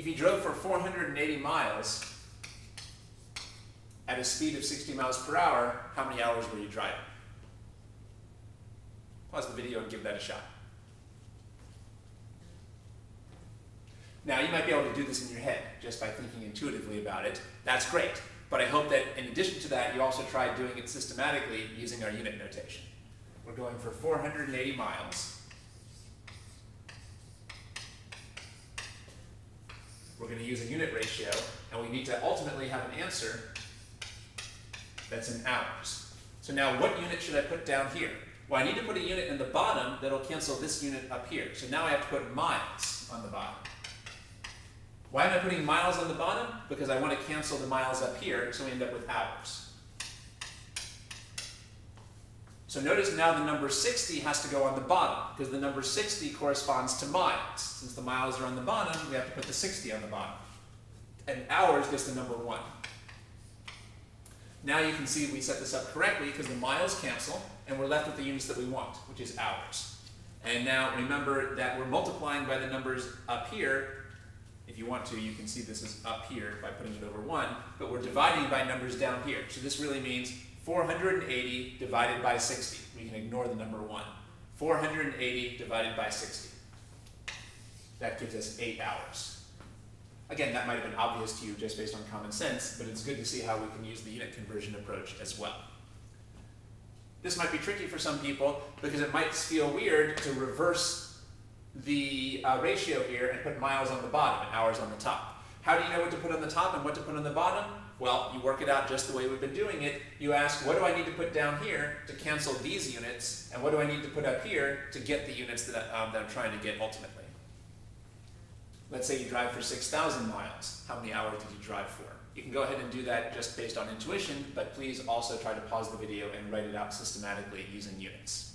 If you drove for 480 miles at a speed of 60 miles per hour, how many hours were you driving? Pause the video and give that a shot. Now, you might be able to do this in your head just by thinking intuitively about it. That's great. But I hope that in addition to that, you also try doing it systematically using our unit notation. We're going for 480 miles. We're going to use a unit ratio, and we need to ultimately have an answer that's in hours. So now what unit should I put down here? Well, I need to put a unit in the bottom that'll cancel this unit up here. So now I have to put miles on the bottom. Why am I putting miles on the bottom? Because I want to cancel the miles up here, so we end up with hours. So notice now the number 60 has to go on the bottom, because the number 60 corresponds to miles. Since the miles are on the bottom, we have to put the 60 on the bottom. And hours gets the number 1. Now you can see we set this up correctly because the miles cancel, and we're left with the units that we want, which is hours. And now remember that we're multiplying by the numbers up here if you want to, you can see this is up here by putting it over 1, but we're dividing by numbers down here. So this really means 480 divided by 60. We can ignore the number 1. 480 divided by 60. That gives us 8 hours. Again, that might have been obvious to you just based on common sense, but it's good to see how we can use the unit conversion approach as well. This might be tricky for some people because it might feel weird to reverse the uh, ratio here and put miles on the bottom and hours on the top. How do you know what to put on the top and what to put on the bottom? Well, you work it out just the way we've been doing it. You ask, what do I need to put down here to cancel these units, and what do I need to put up here to get the units that, um, that I'm trying to get ultimately? Let's say you drive for 6,000 miles. How many hours did you drive for? You can go ahead and do that just based on intuition, but please also try to pause the video and write it out systematically using units.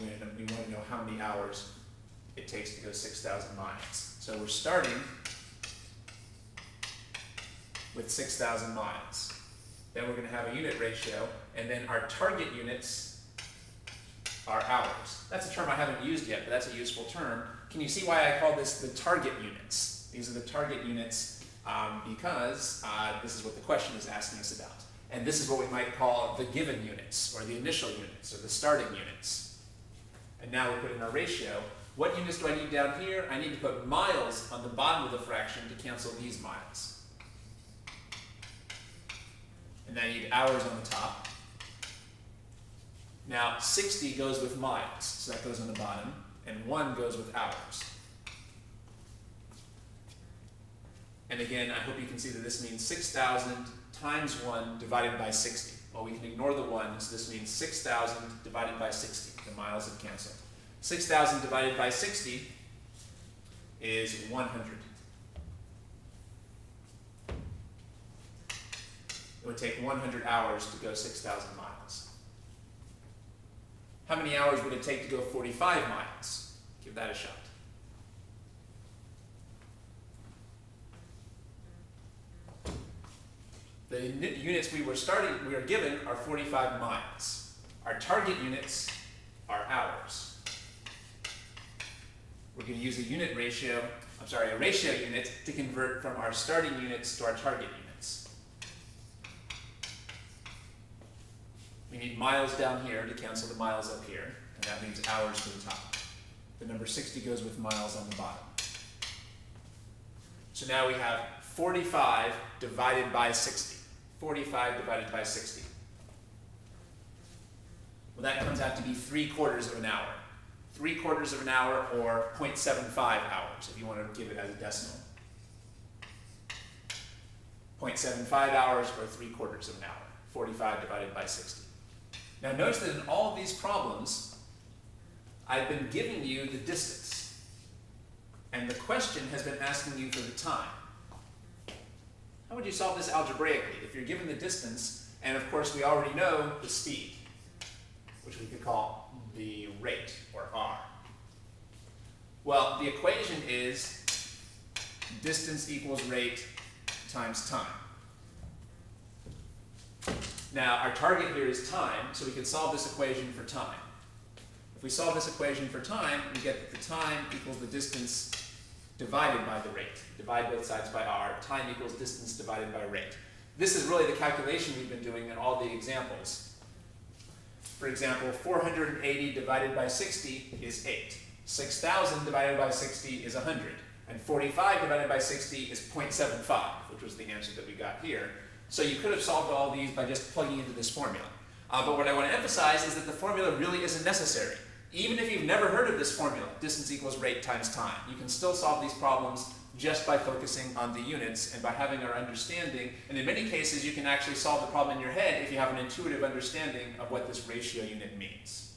we want to know how many hours it takes to go 6,000 miles. So we're starting with 6,000 miles. Then we're going to have a unit ratio, and then our target units are hours. That's a term I haven't used yet, but that's a useful term. Can you see why I call this the target units? These are the target units um, because uh, this is what the question is asking us about. And this is what we might call the given units, or the initial units, or the starting units. And now we put in our ratio. What units do I need down here? I need to put miles on the bottom of the fraction to cancel these miles. And then I need hours on the top. Now, 60 goes with miles, so that goes on the bottom, and 1 goes with hours. And again, I hope you can see that this means 6,000 times 1 divided by 60. Well, we can ignore the 1, so this means 6,000 divided by 60 the miles have canceled. 6,000 divided by 60 is 100. It would take 100 hours to go 6,000 miles. How many hours would it take to go 45 miles? Give that a shot. The units we were starting, we are given are 45 miles. Our target units are hours. We're going to use a unit ratio, I'm sorry, a ratio unit to convert from our starting units to our target units. We need miles down here to cancel the miles up here, and that means hours to the top. The number 60 goes with miles on the bottom. So now we have 45 divided by 60. 45 divided by 60. Well, that comes out to be three quarters of an hour. Three quarters of an hour or 0.75 hours, if you want to give it as a decimal. 0.75 hours or three quarters of an hour. 45 divided by 60. Now notice that in all of these problems, I've been giving you the distance. And the question has been asking you for the time. How would you solve this algebraically? If you're given the distance, and of course we already know the speed which we could call the rate, or r. Well, the equation is distance equals rate times time. Now, our target here is time, so we can solve this equation for time. If we solve this equation for time, we get that the time equals the distance divided by the rate. Divide both sides by r. Time equals distance divided by rate. This is really the calculation we've been doing in all the examples. For example, 480 divided by 60 is 8. 6,000 divided by 60 is 100. And 45 divided by 60 is 0.75, which was the answer that we got here. So you could have solved all these by just plugging into this formula. Uh, but what I want to emphasize is that the formula really isn't necessary. Even if you've never heard of this formula, distance equals rate times time, you can still solve these problems just by focusing on the units and by having our understanding. And in many cases, you can actually solve the problem in your head if you have an intuitive understanding of what this ratio unit means.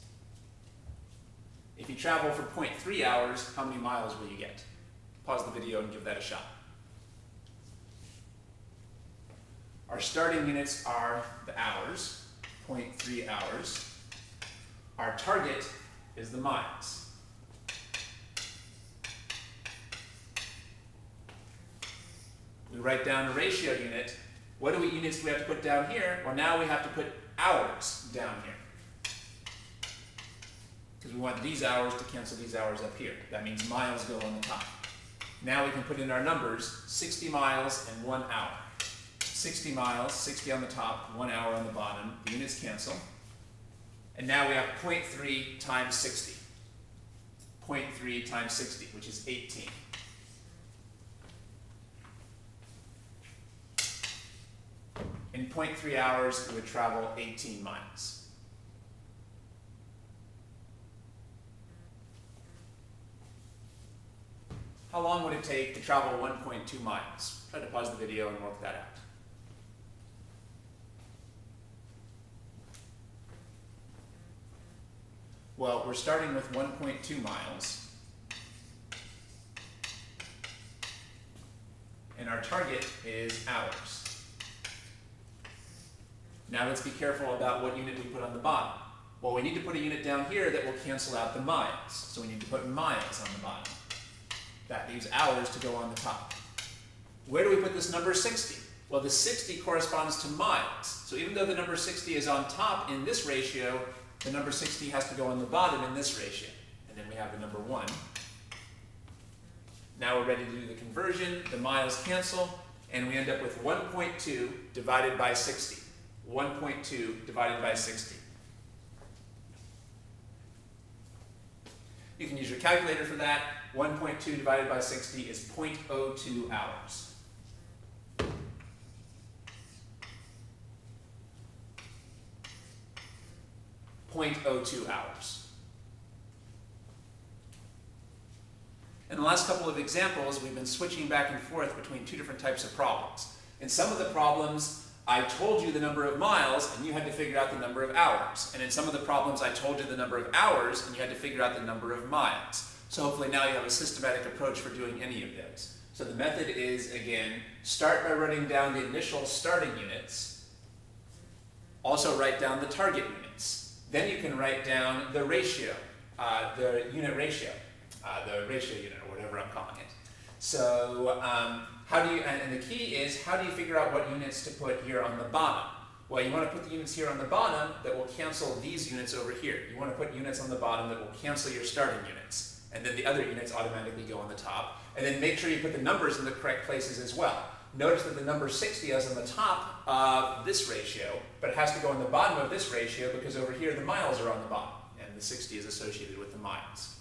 If you travel for 0.3 hours, how many miles will you get? Pause the video and give that a shot. Our starting units are the hours, 0.3 hours. Our target is the miles. Write down a ratio unit. What do we units do we have to put down here? Well, now we have to put hours down here. Because we want these hours to cancel these hours up here. That means miles go on the top. Now we can put in our numbers, 60 miles and one hour. 60 miles, 60 on the top, one hour on the bottom. The units cancel. And now we have 0.3 times 60. 0.3 times 60, which is 18. In 0.3 hours, it would travel 18 miles. How long would it take to travel 1.2 miles? Try to pause the video and work that out. Well, we're starting with 1.2 miles. And our target is hours. Now let's be careful about what unit we put on the bottom. Well, we need to put a unit down here that will cancel out the miles. So we need to put miles on the bottom. That leaves hours to go on the top. Where do we put this number 60? Well, the 60 corresponds to miles. So even though the number 60 is on top in this ratio, the number 60 has to go on the bottom in this ratio. And then we have the number 1. Now we're ready to do the conversion. The miles cancel, and we end up with 1.2 divided by 60. 1.2 divided by 60. You can use your calculator for that. 1.2 divided by 60 is 0.02 hours. Point oh two hours. In the last couple of examples, we've been switching back and forth between two different types of problems. In some of the problems, I told you the number of miles and you had to figure out the number of hours. And in some of the problems, I told you the number of hours and you had to figure out the number of miles. So hopefully now you have a systematic approach for doing any of those. So the method is, again, start by writing down the initial starting units. Also write down the target units. Then you can write down the ratio, uh, the unit ratio, uh, the ratio unit, or whatever I'm calling it. So um, how do you, and, the key is, how do you figure out what units to put here on the bottom? Well, you want to put the units here on the bottom that will cancel these units over here. You want to put units on the bottom that will cancel your starting units. And then the other units automatically go on the top. And then make sure you put the numbers in the correct places as well. Notice that the number 60 is on the top of this ratio, but it has to go on the bottom of this ratio because over here the miles are on the bottom, and the 60 is associated with the miles.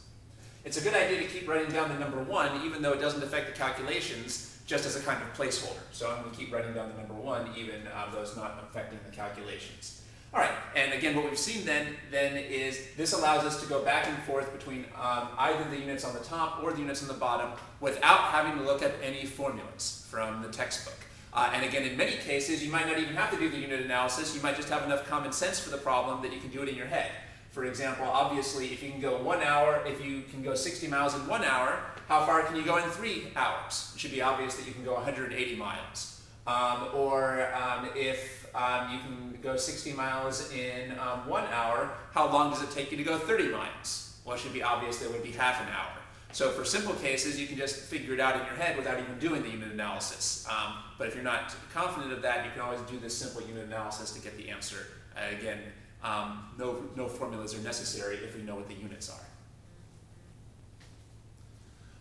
It's a good idea to keep writing down the number 1, even though it doesn't affect the calculations, just as a kind of placeholder. So I'm going to keep writing down the number one, even uh, though it's not affecting the calculations. All right, and again, what we've seen then, then is this allows us to go back and forth between um, either the units on the top or the units on the bottom without having to look at any formulas from the textbook. Uh, and again, in many cases, you might not even have to do the unit analysis. You might just have enough common sense for the problem that you can do it in your head. For example, obviously, if you can go one hour, if you can go 60 miles in one hour, how far can you go in three hours? It should be obvious that you can go 180 miles. Um, or um, if um, you can go 60 miles in um, one hour, how long does it take you to go 30 miles? Well, it should be obvious that it would be half an hour. So for simple cases, you can just figure it out in your head without even doing the unit analysis. Um, but if you're not confident of that, you can always do this simple unit analysis to get the answer. Uh, again, um, no, no formulas are necessary if we know what the units are.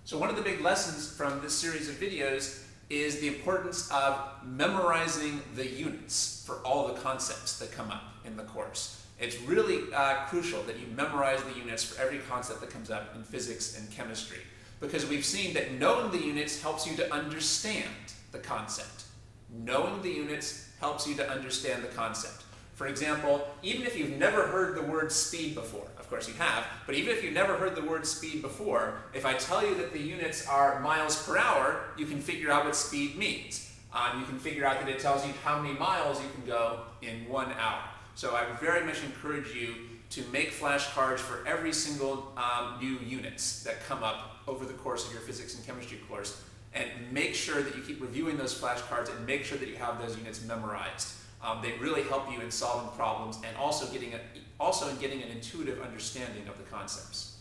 So one of the big lessons from this series of videos is the importance of memorizing the units for all the concepts that come up in the course. It's really uh, crucial that you memorize the units for every concept that comes up in physics and chemistry because we've seen that knowing the units helps you to understand the concept. Knowing the units helps you to understand the concept. For example, even if you've never heard the word speed before, of course you have, but even if you've never heard the word speed before, if I tell you that the units are miles per hour, you can figure out what speed means. Um, you can figure out that it tells you how many miles you can go in one hour. So I very much encourage you to make flashcards for every single um, new units that come up over the course of your physics and chemistry course and make sure that you keep reviewing those flashcards and make sure that you have those units memorized. Um, they really help you in solving problems and also getting a, also in getting an intuitive understanding of the concepts.